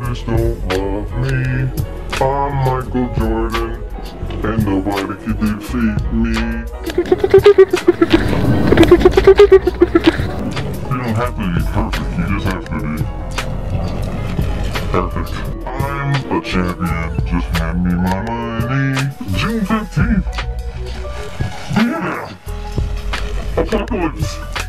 boys don't love me. I'm Michael Jordan, and nobody can defeat me. You don't have to be perfect, you just have to be perfect. I'm a champion, just hand me my money. June 15th. Yeah! Apocalypse!